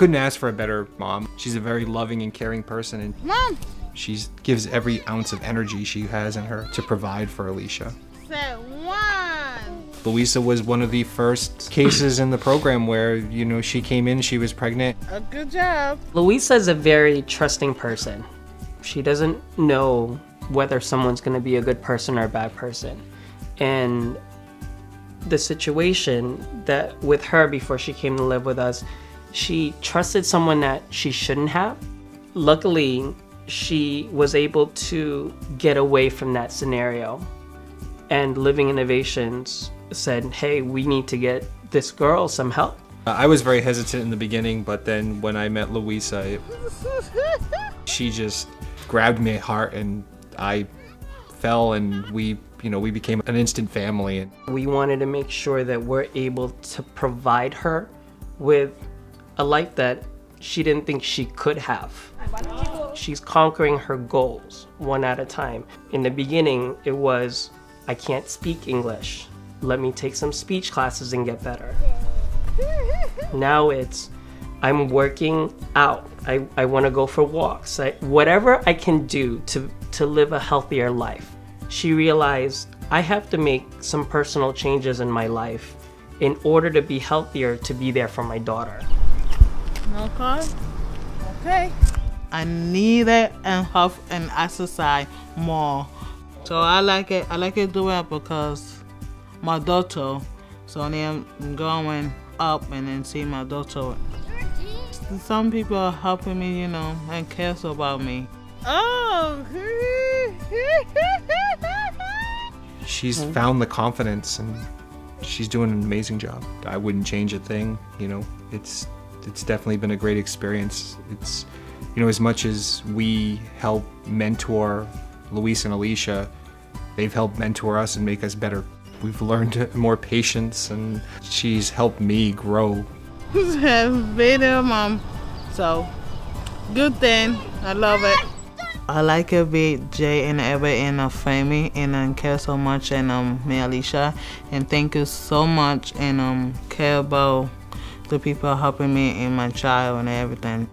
couldn't ask for a better mom. She's a very loving and caring person and Mom, she gives every ounce of energy she has in her to provide for Alicia. said one. Luisa was one of the first cases in the program where, you know, she came in, she was pregnant. A good job. Luisa is a very trusting person. She doesn't know whether someone's going to be a good person or a bad person. And the situation that with her before she came to live with us, she trusted someone that she shouldn't have. Luckily, she was able to get away from that scenario. And Living Innovations said, hey, we need to get this girl some help. I was very hesitant in the beginning, but then when I met Luisa, it, she just grabbed my heart and I fell and we, you know, we became an instant family. We wanted to make sure that we're able to provide her with a life that she didn't think she could have. She's conquering her goals one at a time. In the beginning, it was, I can't speak English. Let me take some speech classes and get better. Now it's, I'm working out. I, I want to go for walks. I, whatever I can do to, to live a healthier life. She realized I have to make some personal changes in my life in order to be healthier to be there for my daughter. Okay. Okay. I need it and have and exercise more. So I like it. I like it doing it because my daughter. So then I'm going up and then see my daughter. Some people are helping me, you know, and cares about me. Oh. she's found the confidence and she's doing an amazing job. I wouldn't change a thing, you know. It's it's definitely been a great experience. It's you know, as much as we help mentor Luis and Alicia, they've helped mentor us and make us better. We've learned more patience and she's helped me grow. Video mom. So good thing. I love it. I like it with Jay and Ever and our family and um, care so much and um me Alicia and thank you so much and um care about the people helping me and my child and everything.